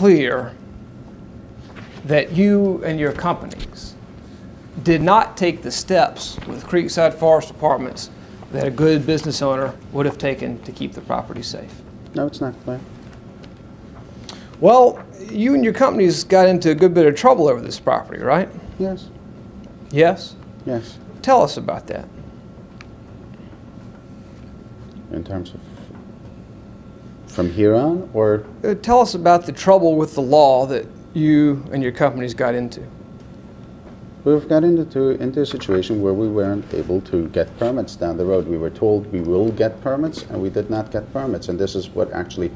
clear that you and your companies did not take the steps with Creekside Forest Apartments that a good business owner would have taken to keep the property safe? No, it's not clear. Well, you and your companies got into a good bit of trouble over this property, right? Yes, Yes? yes. Tell us about that. In terms of from here on, or Uh, Tell us about the trouble with the law that you and your companies got into. we've got into into a situation where we weren't able to get permits down the road. We were told we will get permits, and we did not get permits, and this is what actually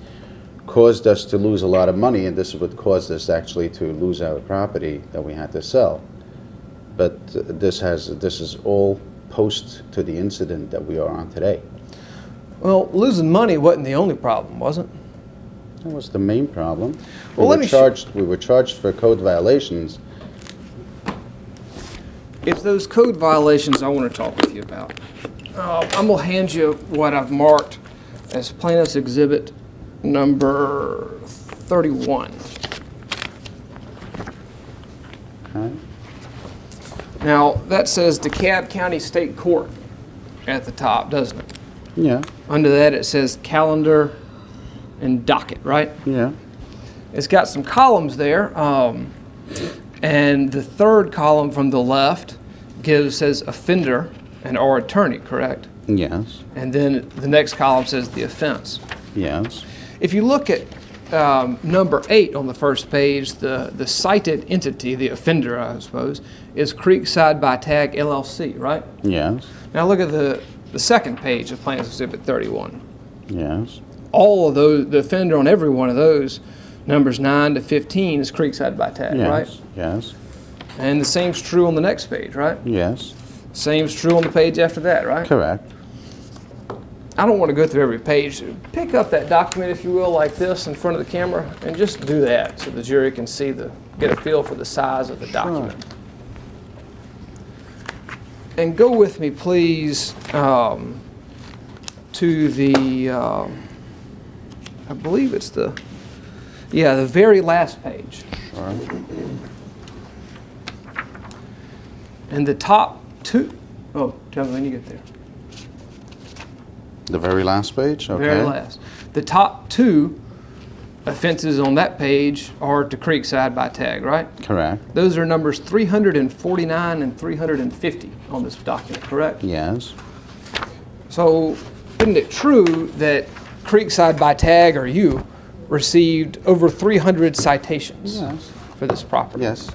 caused us to lose a lot of money, and this is what caused us actually to lose our property that we had to sell. But uh, this has this is all post to the incident that we are on today. Well, losing money wasn't the only problem, was it? That was the main problem. We Well, let were me sh- charged. we were charged for code violations. It's those code violations I want to talk with you about. Uh, I'm going to hand you what I've marked as plaintiff's exhibit number 31. Okay? Now, that says DeKalb County State Court at the top, doesn't it? Yeah, Under that, it says calendar and docket, right? yeah, It's got some columns there, um, and the third column from the left gives says offender and or attorney, correct? yes, And then the next column says the offense. yes, If you look at um, number eight on the first page, the, the cited entity, the offender, I suppose, is Creekside by Tag LLC, right? yes, Now look at the, the second page of Plaintiff's Exhibit 31. yes, All of those, the offender on every one of those, numbers 9 to 15, is Creekside by Tag, right? yes, yes, And the same's true on the next page, right? yes, Same's true on the page after that, right? correct. I don't want to go through every page. Pick up that document, if you will, like this in front of the camera, and just do that so the jury can see the, get a feel for the size of the document. And go with me, please, um, to the, um, I believe it's the, yeah, the very last page. Sure. And the top two, oh, tell me when you get there. The very last page, okay. Very last. The top two offenses on that page are to Creekside by tag, right? Correct, Those are numbers 349 and 350 on this document, correct? yes, So isn't it true that Creekside by tag or you received over 300 citations yes, for this property? yes,